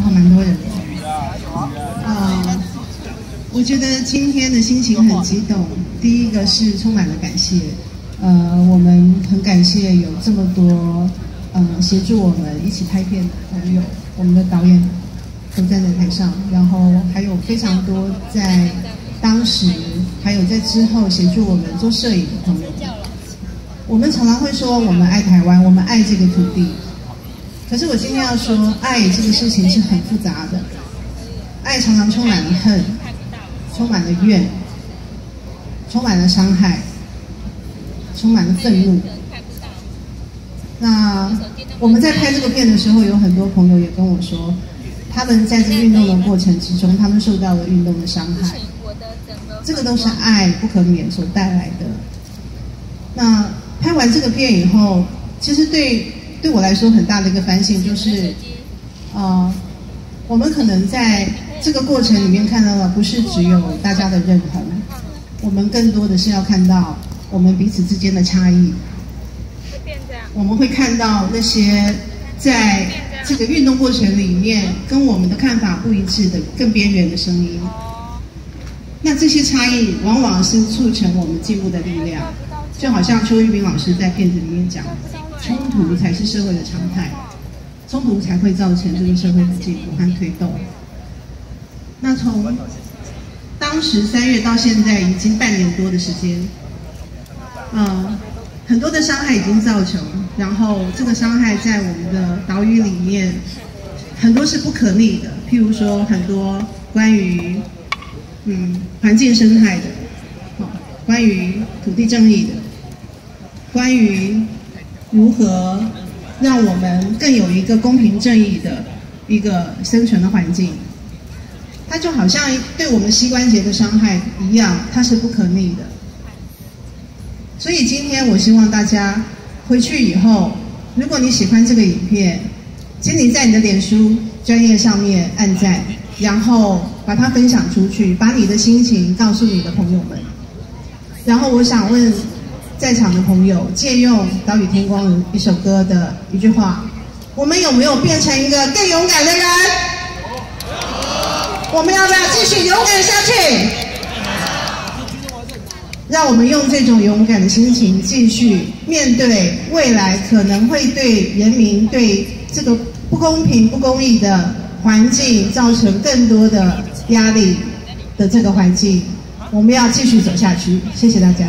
还蛮多人的。啊，我觉得今天的心情很激动。第一个是充满了感谢，呃，我们很感谢有这么多呃协助我们一起拍片的朋友，我们的导演都站在台上，然后还有非常多在当时还有在之后协助我们做摄影的朋友。我们常常会说我们爱台湾，我们爱这个土地。可是我今天要说，爱这个事情是很复杂的，爱常常充满了恨，充满了怨。充满了伤害，充满了愤怒。那我们在拍这个片的时候，有很多朋友也跟我说，他们在这运动的过程之中，他们受到了运动的伤害。这个都是爱不可免所带来的。那拍完这个片以后，其实对对我来说很大的一个反省就是，啊，我们可能在这个过程里面看到的，不是只有大家的认同。我们更多的是要看到我们彼此之间的差异。我们会看到那些在这个运动过程里面跟我们的看法不一致的更边缘的声音。那这些差异往往是促成我们进步的力量。就好像邱玉斌老师在片子里面讲，冲突才是社会的常态，冲突才会造成这个社会的进步和推动。那从当时三月到现在已经半年多的时间，嗯，很多的伤害已经造成，然后这个伤害在我们的岛屿里面，很多是不可逆的。譬如说，很多关于嗯环境生态的，好，关于土地正义的，关于如何让我们更有一个公平正义的一个生存的环境。它就好像对我们膝关节的伤害一样，它是不可逆的。所以今天我希望大家回去以后，如果你喜欢这个影片，请你在你的脸书专业上面按赞，然后把它分享出去，把你的心情告诉你的朋友们。然后我想问在场的朋友，借用《岛屿天光》一首歌的一句话：我们有没有变成一个更勇敢的人？我们要不要继续勇敢下去？让我们用这种勇敢的心情，继续面对未来可能会对人民、对这个不公平、不公义的环境造成更多的压力的这个环境，我们要继续走下去。谢谢大家。